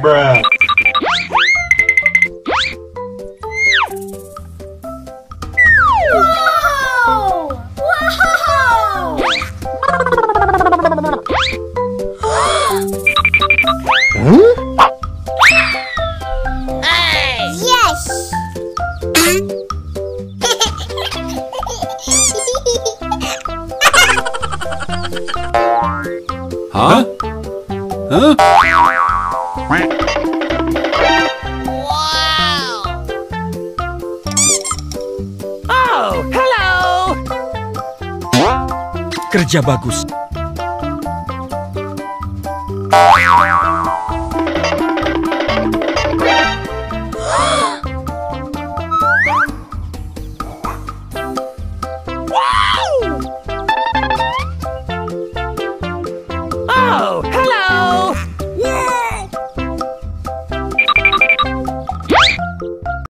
Bruh. Whoa! Whoa! Yes! Huh? Huh? Oh, hello! Kerja bagus. Oh, hello!